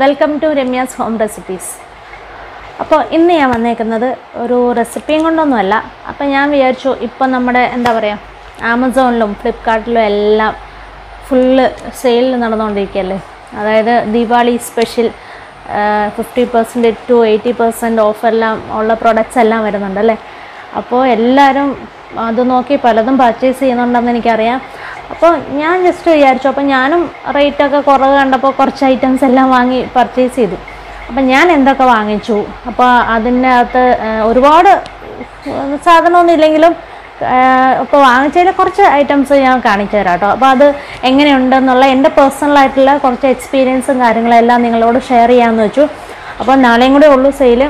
Welcome to Ramya's home recipes അപ്പോൾ ഇന്ന് ഞാൻ വന്നേക്കുന്നത് ഒരു റെസിപ്പിയും കൊണ്ടൊന്നുമല്ല. അപ്പോൾ ഞാൻ വിചാരിച്ചു ഇപ്പം നമ്മുടെ എന്താ പറയുക ആമസോണിലും ഫ്ലിപ്കാർട്ടിലും എല്ലാം ഫുള്ള് സെയിൽ നടന്നുകൊണ്ടിരിക്കുകയല്ലേ? അതായത് Deepavali special fifty percentage to eighty percent ഓഫെല്ലാം ഉള്ള പ്രൊഡക്റ്റ്സ് എല്ലാം വരുന്നുണ്ടല്ലേ? അപ്പോൾ എല്ലാവരും അത് നോക്കി പലതും പർച്ചേസ് ചെയ്യുന്നുണ്ടെന്ന് എനിക്കറിയാം. അപ്പോൾ ഞാൻ ജസ്റ്റ് വിചാരിച്ചു. അപ്പോൾ ഞാനും റേറ്റൊക്കെ കുറവ് കണ്ടപ്പോൾ കുറച്ച് ഐറ്റംസ് എല്ലാം വാങ്ങി പർച്ചേസ് ചെയ്തു. അപ്പം ഞാൻ എന്തൊക്കെ വാങ്ങിച്ചു? അപ്പോൾ അതിന്റെ അകത്ത് ഒരുപാട് സാധനമൊന്നും ഇല്ലെങ്കിലും ഇപ്പോൾ വാങ്ങിച്ചതിൽ കുറച്ച് ഐറ്റംസ് ഞാൻ കാണിച്ചു തരാം കേട്ടോ. അപ്പോൾ അത് എങ്ങനെയുണ്ടെന്നുള്ള എന്റെ പേഴ്സണലായിട്ടുള്ള കുറച്ച് എക്സ്പീരിയൻസും കാര്യങ്ങളെല്ലാം നിങ്ങളോട് ഷെയർ ചെയ്യാമെന്ന് വെച്ചു. അപ്പോൾ നാളെയും കൂടെ ഉള്ളൂ സെയിൽ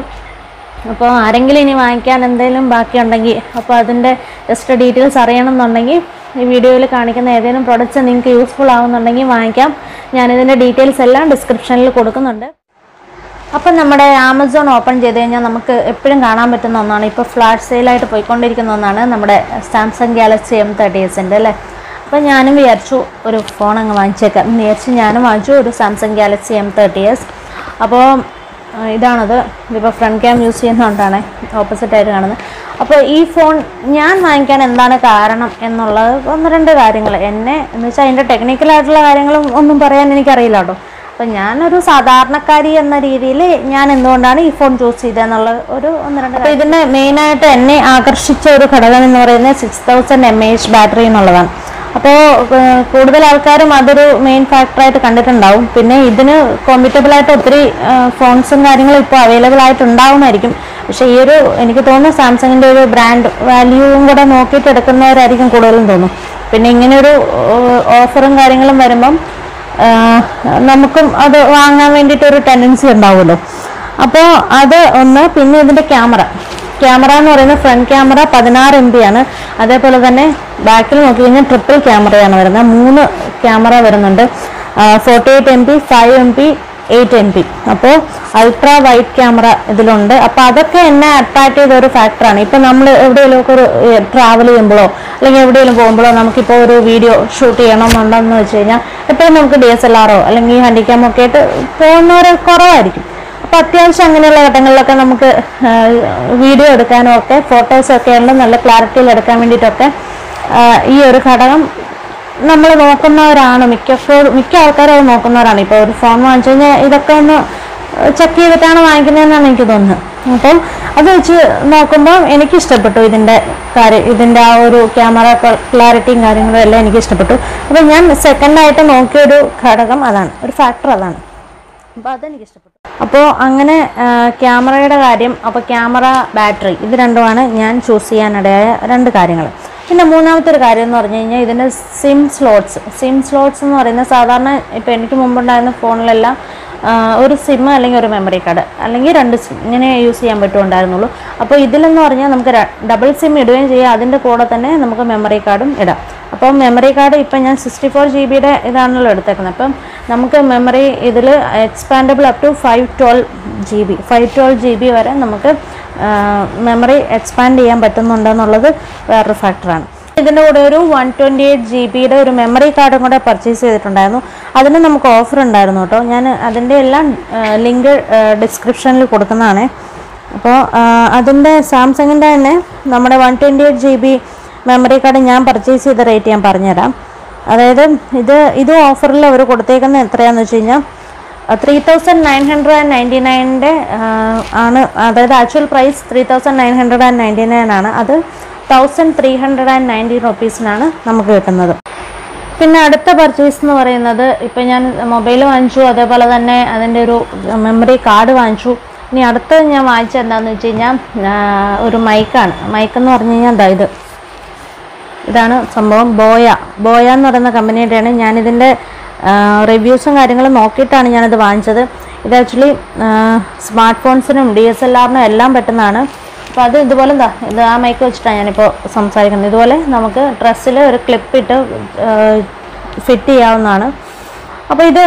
അപ്പോൾ ആരെങ്കിലും ഇനി വാങ്ങിക്കാൻ എന്തെങ്കിലും ബാക്കിയുണ്ടെങ്കിൽ അപ്പോൾ അതിന്റെ ജസ്റ്റ് ഡീറ്റെയിൽസ് അറിയണമെന്നുണ്ടെങ്കിൽ ഈ വീഡിയോയിൽ കാണിക്കുന്ന ഏതെങ്കിലും പ്രൊഡക്റ്റ്സ് നിങ്ങൾക്ക് യൂസ്ഫുൾ ആവുന്നുണ്ടെങ്കിൽ വാങ്ങിക്കാം. ഞാനിതിന്റെ ഡീറ്റെയിൽസ് എല്ലാം ഡിസ്ക്രിപ്ഷനിൽ കൊടുക്കുന്നുണ്ട്. അപ്പം നമ്മുടെ ആമസോൺ ഓപ്പൺ ചെയ്ത് കഴിഞ്ഞാൽ നമുക്ക് എപ്പോഴും കാണാൻ പറ്റുന്ന ഒന്നാണ്. ഇപ്പോൾ ഫ്ലാഷ് സെയിലായിട്ട് പോയിക്കൊണ്ടിരിക്കുന്ന ഒന്നാണ് നമ്മുടെ സാംസങ് ഗാലക്സി എം തേർട്ടി എസിന്റെ അല്ലേ? അപ്പം ഞാനും വിചാരിച്ചു ഒരു ഫോൺ അങ്ങ് വാങ്ങിച്ചേക്കാം. വിചാരിച്ച് ഞാനും വാങ്ങിച്ചു ഒരു Samsung Galaxy M thirty S അപ്പോൾ ഇതാണത്. ഇതിപ്പോൾ ഫ്രണ്ട് ക്യാം യൂസ് ചെയ്യുന്നതുകൊണ്ടാണ് ഓപ്പോസിറ്റ് ആയിട്ട് കാണുന്നത്. അപ്പോൾ ഈ ഫോൺ ഞാൻ വാങ്ങിക്കാൻ എന്താണ് കാരണം എന്നുള്ളത് ഒന്ന് രണ്ട് കാര്യങ്ങൾ. എന്നെ എന്ന് വെച്ചാൽ അതിന്റെ ടെക്നിക്കലായിട്ടുള്ള കാര്യങ്ങളും ഒന്നും പറയാൻ എനിക്കറിയില്ല കേട്ടോ. അപ്പം ഞാനൊരു സാധാരണക്കാരി എന്ന രീതിയിൽ ഞാൻ എന്തുകൊണ്ടാണ് ഈ ഫോൺ ചൂസ് ചെയ്തതെന്നുള്ള ഒരു ഒന്ന് രണ്ട് അപ്പോൾ ഇതിന്റെ മെയിനായിട്ട് എന്നെ ആകർഷിച്ച ഒരു ഘടകം എന്ന് പറയുന്നത് six thousand M A H battery എന്നുള്ളതാണ്. അപ്പോൾ കൂടുതൽ ആൾക്കാരും അതൊരു മെയിൻ ഫാക്ടറായിട്ട് കണ്ടിട്ടുണ്ടാവും. പിന്നെ ഇതിന് കോമ്പറ്റബിൾ ആയിട്ട് ഒത്തിരി ഫോൺസും കാര്യങ്ങളും ഇപ്പോൾ അവൈലബിൾ ആയിട്ടുണ്ടാവുമായിരിക്കും പക്ഷേ ഈ ഒരു എനിക്ക് തോന്നുന്നു സാംസങ്ങിന്റെ ഒരു ബ്രാൻഡ് വാല്യൂവും കൂടെ നോക്കിയിട്ട് എടുക്കുന്നവരായിരിക്കും കൂടുതലും തോന്നും. പിന്നെ ഇങ്ങനെയൊരു ഓഫറും കാര്യങ്ങളും വരുമ്പം നമുക്കും അത് വാങ്ങാൻ വേണ്ടിയിട്ടൊരു ടെൻഡൻസി ഉണ്ടാവുമല്ലോ. അപ്പോൾ അത് ഒന്ന് പിന്നെ ഇതിന്റെ ക്യാമറ ക്യാമറ എന്ന് പറയുന്നത് ഫ്രണ്ട് ക്യാമറ പതിനാറ് എം ബി ആണ്. അതേപോലെ തന്നെ ബാക്കിൽ നോക്കി കഴിഞ്ഞാൽ ട്രിപ്പിൾ ക്യാമറയാണ് വരുന്നത്. മൂന്ന് ക്യാമറ വരുന്നുണ്ട്. Forty eight M P five M P eight M P അപ്പോൾ അൾട്രാ വൈഡ് ക്യാമറ ഇതിലുണ്ട്. അപ്പോൾ അതൊക്കെ എന്നെ അട്രാക്ട് ചെയ്ത ഒരു ഫാക്ടറാണ് ഇപ്പം നമ്മൾ എവിടെയെങ്കിലുമൊക്കെ ഒരു ട്രാവൽ ചെയ്യുമ്പോഴോ അല്ലെങ്കിൽ എവിടെയെങ്കിലും പോകുമ്പോഴോ നമുക്കിപ്പോൾ ഒരു വീഡിയോ ഷൂട്ട് ചെയ്യണമെന്നുണ്ടെന്ന് വെച്ച് കഴിഞ്ഞാൽ എപ്പോഴും നമുക്ക് ഡി എസ് എൽ ആറോ അല്ലെങ്കിൽ ഹാൻഡിക്യാമോ ഒക്കെ ആയിട്ട് പോകുന്നവർ കുറവായിരിക്കും. അപ്പോൾ അത്യാവശ്യം അങ്ങനെയുള്ള ഘട്ടങ്ങളിലൊക്കെ നമുക്ക് വീഡിയോ എടുക്കാനും ഒക്കെ ഫോട്ടോസൊക്കെ ഉണ്ട് നല്ല ക്ലാരിറ്റിയിൽ എടുക്കാൻ വേണ്ടിയിട്ടൊക്കെ. ഈ ഒരു ഘടകം നമ്മൾ നോക്കുന്നവരാണ്. മിക്കപ്പോഴും മിക്ക ആൾക്കാരും അത് നോക്കുന്നവരാണ്. ഇപ്പോൾ ഒരു ഫോൺ വാങ്ങിച്ചു കഴിഞ്ഞാൽ ഇതൊക്കെ ഒന്ന് ചെക്ക് ചെയ്തിട്ടാണ് വാങ്ങിക്കുന്നതെന്നാണ് എനിക്ക് തോന്നുന്നത്. അപ്പം അത് വെച്ച് നോക്കുമ്പോൾ എനിക്ക് ഇഷ്ടപ്പെട്ടു ഇതിന്റെ കാര്യം ഇതിന്റെ ആ ഒരു ക്യാമറ ക്ലാരിറ്റിയും കാര്യങ്ങളും എല്ലാം എനിക്ക് ഇഷ്ടപ്പെട്ടു അപ്പോൾ ഞാൻ സെക്കൻഡായിട്ട് നോക്കിയൊരു ഘടകം അതാണ് ഒരു ഫാക്ടർ അതാണ്. അപ്പോൾ അതെനിക്ക് ഇഷ്ടപ്പെട്ടു അപ്പോൾ അങ്ങനെ ക്യാമറയുടെ കാര്യം അപ്പോൾ ക്യാമറ ബാറ്ററി ഇത് രണ്ടുമാണ് ഞാൻ ചൂസ് ചെയ്യാനിടയായ രണ്ട് കാര്യങ്ങൾ പിന്നെ മൂന്നാമത്തെ ഒരു കാര്യം എന്ന് പറഞ്ഞു കഴിഞ്ഞാൽ ഇതിന്റെ സിം സ്ലോട്ട്സ്. സിം സ്ലോട്ട്സ് എന്ന് പറയുന്നത് സാധാരണ ഇപ്പോൾ എനിക്ക് മുമ്പുണ്ടായിരുന്ന ഫോണിലെല്ലാം ഒരു സിം അല്ലെങ്കിൽ ഒരു മെമ്മറി കാർഡ് അല്ലെങ്കിൽ രണ്ട് സിം ഇങ്ങനെ യൂസ് ചെയ്യാൻ പറ്റുമുണ്ടായിരുന്നുള്ളൂ അപ്പോൾ ഇതിലെന്ന് പറഞ്ഞാൽ നമുക്ക് ഡബിൾ സിം ഇടുകയും ചെയ്യാം. അതിന്റെ കൂടെ തന്നെ നമുക്ക് മെമ്മറി കാർഡും ഇടാം. അപ്പോൾ മെമ്മറി കാർഡ് ഇപ്പം ഞാൻ സിക്സ്റ്റി ഫോർ ജി ബിയുടെ ഇതാണല്ലോ എടുത്തേക്കുന്നത്. അപ്പം നമുക്ക് മെമ്മറി ഇതിൽ expandable up to five twelve G B five twelve G B വരെ നമുക്ക് മെമ്മറി എക്സ്പാൻഡ് ചെയ്യാൻ പറ്റുന്നുണ്ടെന്നുള്ളത് വേറൊരു ഫാക്ടറാണ് ഇതിന്റെ കൂടെ ഒരു വൺ ട്വന്റി എയ്റ്റ് ജി ബിയുടെ ഒരു മെമ്മറി കാർഡും കൂടെ പർച്ചേസ് ചെയ്തിട്ടുണ്ടായിരുന്നു. അതിന് നമുക്ക് ഓഫർ ഉണ്ടായിരുന്നു കേട്ടോ. ഞാൻ അതിന്റെ എല്ലാം ലിങ്ക് ഡിസ്ക്രിപ്ഷനിൽ കൊടുക്കുന്നതാണ്. അപ്പോൾ അതിന്റെ സാംസങ്ങിന്റെ തന്നെ നമ്മുടെ one twenty eight G B memory card ഞാൻ പർച്ചേസ് ചെയ്ത റേറ്റ് ഞാൻ പറഞ്ഞുതരാം. അതായത് ഇത് ഇത് ഓഫറിൽ അവർ കൊടുത്തേക്കുന്നത് എത്രയാണെന്ന് വെച്ച് കഴിഞ്ഞാൽ three thousand nine hundred and ninety നയന്റെ ആണ്. അതായത് actual price three thousand nine hundred and ninety nine ആണ്. അത് thousand three hundred and ninety റുപ്പീസിനാണ് നമുക്ക് കിട്ടുന്നത്. പിന്നെ അടുത്ത പർച്ചേസ് എന്ന് പറയുന്നത് ഇപ്പം ഞാൻ മൊബൈൽ വാങ്ങിച്ചു അതേപോലെ തന്നെ അതിന്റെ ഒരു മെമ്മറി കാർഡ് വാങ്ങിച്ചു. ഇനി അടുത്തത് ഞാൻ വാങ്ങിച്ചത് എന്താണെന്ന് വെച്ച് കഴിഞ്ഞാൽ ഒരു മൈക്കാണ് മൈക്കെന്ന് പറഞ്ഞു കഴിഞ്ഞാൽ ഇത്. ഇതാണ് സംഭവം ബോയ. ബോയ എന്ന് പറയുന്ന കമ്പനിയുടെയാണ് ഞാനിതിന്റെ റിവ്യൂസും കാര്യങ്ങളും നോക്കിയിട്ടാണ് ഞാനിത് വാങ്ങിച്ചത്. ഇത് ആക്ച്വലി സ്മാർട്ട് ഫോൺസിനും ഡി എസ് എൽ ആറിനും എല്ലാം പറ്റുന്നതാണ്. അപ്പോൾ അത് ഇതുപോലെ എന്താ ഇത് ആ മൈക്ക് വെച്ചിട്ടാണ് ഞാനിപ്പോൾ സംസാരിക്കുന്നത്. ഇതുപോലെ നമുക്ക് ഡ്രസ്സിൽ ഒരു ക്ലിപ്പ് ഇട്ട് ഫിറ്റ് ചെയ്യാവുന്നതാണ്. അപ്പോൾ ഇത്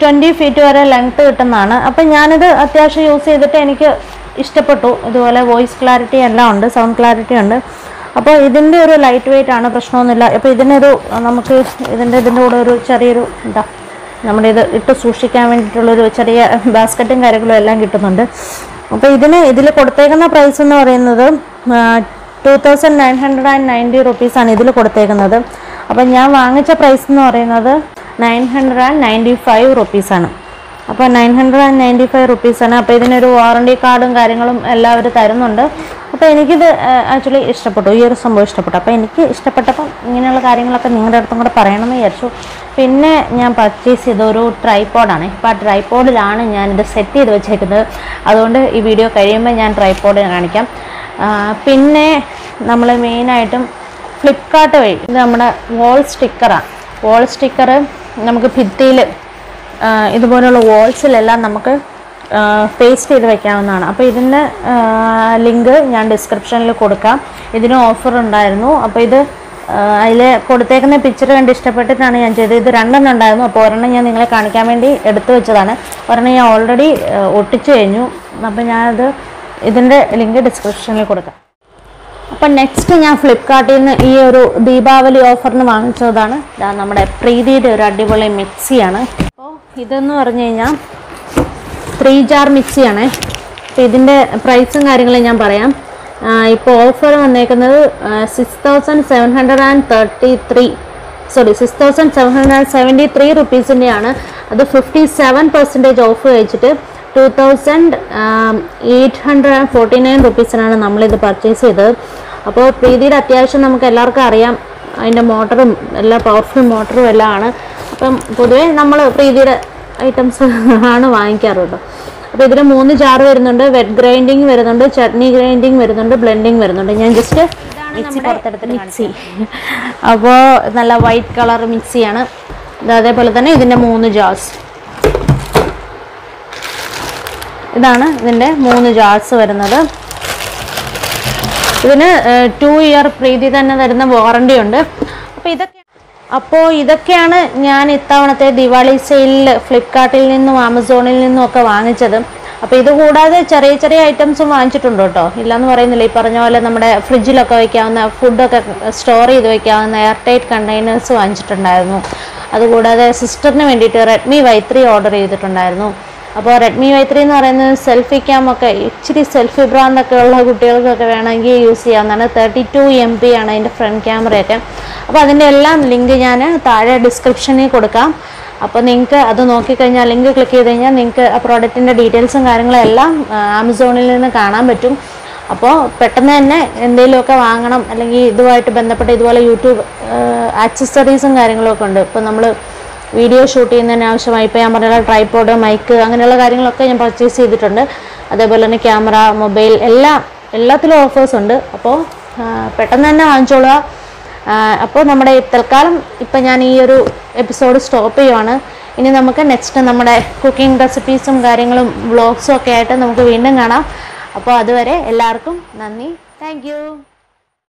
ട്വന്റി ഫീറ്റ് വരെ ലെങ്ത്ത് കിട്ടുന്നതാണ്. അപ്പോൾ ഞാനിത് അത്യാവശ്യം യൂസ് ചെയ്തിട്ട് എനിക്ക് ഇഷ്ടപ്പെട്ടു. ഇതുപോലെ വോയിസ് ക്ലാരിറ്റി എല്ലാം ഉണ്ട് സൗണ്ട് ക്ലാരിറ്റി ഉണ്ട്. അപ്പോൾ ഇതിന്റെ ഒരു ലൈറ്റ് വെയിറ്റ് ആണ് പ്രശ്നമൊന്നുമില്ല. അപ്പോൾ ഇതിനൊരു നമുക്ക് ഇതിന്റെ ഇതിന്റെ കൂടെ ഒരു ചെറിയൊരു എന്താ നമ്മുടെ ഇത് ഇട്ട് സൂക്ഷിക്കാൻ വേണ്ടിയിട്ടുള്ളൊരു ചെറിയ ബാസ്ക്കറ്റും കാര്യങ്ങളും എല്ലാം കിട്ടുന്നുണ്ട്. അപ്പോൾ ഇതിന് ഇതിൽ കൊടുത്തേക്കുന്ന പ്രൈസ് എന്ന് പറയുന്നത് two thousand nine hundred and ninety റുപ്പീസാണ് ഇതിൽ കൊടുത്തേക്കുന്നത്. അപ്പോൾ ഞാൻ വാങ്ങിച്ച പ്രൈസ് എന്ന് പറയുന്നത് nine hundred and ninety five റുപ്പീസാണ് അപ്പോൾ nine hundred and ninety five റുപ്പീസാണ് അപ്പോൾ ഇതിനൊരു വാറണ്ടി കാർഡും കാര്യങ്ങളും എല്ലാവരും തരുന്നുണ്ട്. അപ്പോൾ എനിക്കിത് ആക്ച്വലി ഇഷ്ടപ്പെട്ടു. ഈ ഒരു സംഭവം ഇഷ്ടപ്പെട്ടു. അപ്പോൾ എനിക്ക് ഇഷ്ടപ്പെട്ടപ്പം ഇങ്ങനെയുള്ള കാര്യങ്ങളൊക്കെ നിങ്ങളുടെ അടുത്തും കൂടെ പറയണമെന്ന് വിചാരിച്ചു. പിന്നെ ഞാൻ പർച്ചേസ് ചെയ്ത ഒരു ട്രൈപ്പോഡാണ് ഇപ്പോൾ ആ ട്രൈപ്പോഡിലാണ് ഞാനിത് സെറ്റ് ചെയ്ത് വെച്ചേക്കുന്നത്. അതുകൊണ്ട് ഈ വീഡിയോ കഴിയുമ്പോൾ ഞാൻ ട്രൈപോഡ് കാണിക്കാം. പിന്നെ നമ്മൾ മെയിനായിട്ടും ഫ്ലിപ്കാർട്ട് വഴി ഇത് നമ്മുടെ വോൾ സ്റ്റിക്കറാണ് വോൾ സ്റ്റിക്കർ നമുക്ക് ഭിത്തിയിൽ ഇതുപോലുള്ള വോൾസിലെല്ലാം നമുക്ക് പേസ്റ്റ് ചെയ്ത് വെക്കാവുന്നതാണ്. അപ്പോൾ ഇതിന്റെ ലിങ്ക് ഞാൻ ഡിസ്ക്രിപ്ഷനിൽ കൊടുക്കാം. ഇതിന് ഓഫർ ഉണ്ടായിരുന്നു. അപ്പോൾ ഇത് അതിൽ കൊടുത്തേക്കുന്ന പിക്ചർ കണ്ട് ഇഷ്ടപ്പെട്ടിട്ടാണ് ഞാൻ ചെയ്തത്. ഇത് രണ്ടെണ്ണം ഉണ്ടായിരുന്നു. അപ്പോൾ ഒരെണ്ണം ഞാൻ നിങ്ങളെ കാണിക്കാൻ വേണ്ടി എടുത്തു വെച്ചതാണ്. ഒരെണ്ണം ഞാൻ ഓൾറെഡി ഒട്ടിച്ചു കഴിഞ്ഞു. അപ്പോൾ ഞാനത് ഇതിന്റെ ലിങ്ക് ഡിസ്ക്രിപ്ഷനിൽ കൊടുക്കാം. അപ്പം നെക്സ്റ്റ് ഞാൻ ഫ്ലിപ്കാർട്ടിൽ നിന്ന് ഈ ഒരു ദീപാവലി ഓഫറിന് വാങ്ങിച്ചതാണ്. നമ്മുടെ പ്രീതിയുടെ ഒരു അടിപൊളി മിക്സിയാണ്. അപ്പോൾ ഇതെന്ന് പറഞ്ഞു കഴിഞ്ഞാൽ ത്രീ ജാർ മിക്സിയാണ്. അപ്പോൾ ഇതിന്റെ പ്രൈസും കാര്യങ്ങളും ഞാൻ പറയാം. ഇപ്പോൾ ഓഫർ വന്നേക്കുന്നത് six thousand seven hundred and thirty three sorry six thousand seven hundred and seventy three റുപ്പീസിന്റെയാണ് അത് ഫിഫ്റ്റി സെവൻ പെർസെന്റേജ് ഓഫ് കഴിച്ചിട്ട് two thousand eight hundred and forty nine റുപ്പീസിനാണ് നമ്മളിത് പർച്ചേസ് ചെയ്തത്. അപ്പോൾ പ്രീതിയുടെ അത്യാവശ്യം നമുക്ക് എല്ലാവർക്കും അറിയാം. അതിന്റെ മോട്ടറും എല്ലാ പവർഫുൾ മോട്ടറും എല്ലാം ആണ് അപ്പം പൊതുവേ നമ്മൾ പ്രീതിയുടെ ഐറ്റംസ് ആണ് വാങ്ങിക്കാറ് കേട്ടോ അപ്പോൾ ഇതിന് മൂന്ന് ജാർ വരുന്നുണ്ട്. വെറ്റ് ഗ്രൈൻഡിങ് വരുന്നുണ്ട്. ചട്നി ഗ്രൈൻഡിങ് വരുന്നുണ്ട്. ബ്ലെൻഡിങ് വരുന്നുണ്ട്. ഞാൻ ജസ്റ്റ് മിക്സി പുറത്തെടുത്ത് മിക്സി. അപ്പോൾ നല്ല വൈറ്റ് കളർ മിക്സിയാണ്. അതേപോലെ തന്നെ ഇതിന്റെ മൂന്ന് ജാർസ് ഇതാണ് ഇതിന്റെ മൂന്ന് ജാർസ് വരുന്നത്. ഇതിന് ടു ഇയർ പ്രീതി തന്നെ തരുന്ന വാറണ്ടി ഉണ്ട്. അപ്പോൾ ഇതൊക്കെ അപ്പോൾ ഇതൊക്കെയാണ് ഞാൻ ഇത്തവണത്തെ ദിവാളി സെയിലിൽ ഫ്ലിപ്കാർട്ടിൽ നിന്നും ആമസോണിൽ നിന്നും ഒക്കെ വാങ്ങിച്ചത്. അപ്പോൾ ഇത് കൂടാതെ ചെറിയ ചെറിയ ഐറ്റംസും വാങ്ങിച്ചിട്ടുണ്ട് കേട്ടോ. ഇല്ലയെന്ന് പറയുന്നില്ല. ഈ പറഞ്ഞ പോലെ നമ്മുടെ ഫ്രിഡ്ജിലൊക്കെ വയ്ക്കാവുന്ന ഫുഡൊക്കെ സ്റ്റോർ ചെയ്ത് വയ്ക്കാവുന്ന എയർ ടൈറ്റ് കണ്ടെയ്നേഴ്സ് വാങ്ങിച്ചിട്ടുണ്ടായിരുന്നു. അതുകൂടാതെ സിസ്റ്ററിന് വേണ്ടിയിട്ട് റെഡ്മി വൈ ത്രീ ഓർഡർ ചെയ്തിട്ടുണ്ടായിരുന്നു. അപ്പോൾ റെഡ്മി വൈ ത്രീ എന്ന് പറയുന്നത് സെൽഫി ക്യാം ഒക്കെ ഇച്ചിരി സെൽഫി ബ്രാൻഡൊക്കെ ഉള്ള കുട്ടികൾക്കൊക്കെ വേണമെങ്കിൽ യൂസ് ചെയ്യാവുന്നതാണ്. തേർട്ടി ടു എം പി ആണ് അതിന്റെ ഫ്രണ്ട് ക്യാമറയൊക്കെ അപ്പോൾ അതിന്റെ എല്ലാം ലിങ്ക് ഞാൻ താഴെ ഡിസ്ക്രിപ്ഷനിൽ കൊടുക്കാം. അപ്പോൾ നിങ്ങൾക്ക് അത് നോക്കിക്കഴിഞ്ഞാൽ ലിങ്ക് ക്ലിക്ക് ചെയ്ത് കഴിഞ്ഞാൽ നിങ്ങൾക്ക് ആ പ്രോഡക്റ്റിന്റെ ഡീറ്റെയിൽസും കാര്യങ്ങളും എല്ലാം ആമസോണിൽ നിന്ന് കാണാൻ പറ്റും. അപ്പോൾ പെട്ടെന്ന് തന്നെ എന്തെങ്കിലുമൊക്കെ വാങ്ങണം അല്ലെങ്കിൽ ഇതുമായിട്ട് ബന്ധപ്പെട്ട് ഇതുപോലെ യൂട്യൂബ് ആക്സസറീസും കാര്യങ്ങളൊക്കെ ഉണ്ട്. ഇപ്പോൾ നമ്മൾ വീഡിയോ ഷൂട്ട് ചെയ്യുന്നതിന് ആവശ്യമായി. ഇപ്പോൾ ഞാൻ പറഞ്ഞ ട്രൈപോഡ് മൈക്ക് അങ്ങനെയുള്ള കാര്യങ്ങളൊക്കെ ഞാൻ പർച്ചേസ് ചെയ്തിട്ടുണ്ട്. അതേപോലെ തന്നെ ക്യാമറ മൊബൈൽ എല്ലാം എല്ലാത്തിലും ഓഫേഴ്സ് ഉണ്ട്. അപ്പോൾ പെട്ടെന്ന് തന്നെ വാങ്ങിച്ചോളുക. അപ്പോൾ നമ്മുടെ തൽക്കാലം ഇപ്പം ഞാൻ ഈ ഒരു എപ്പിസോഡ് സ്റ്റോപ്പ് ചെയ്യുവാണ്. ഇനി നമുക്ക് നെക്സ്റ്റ് നമ്മുടെ കുക്കിംഗ് റെസിപ്പീസും കാര്യങ്ങളും വ്ളോഗ്സും ഒക്കെ ആയിട്ട് നമുക്ക് വീണ്ടും കാണാം. അപ്പോൾ അതുവരെ എല്ലാവർക്കും നന്ദി. താങ്ക്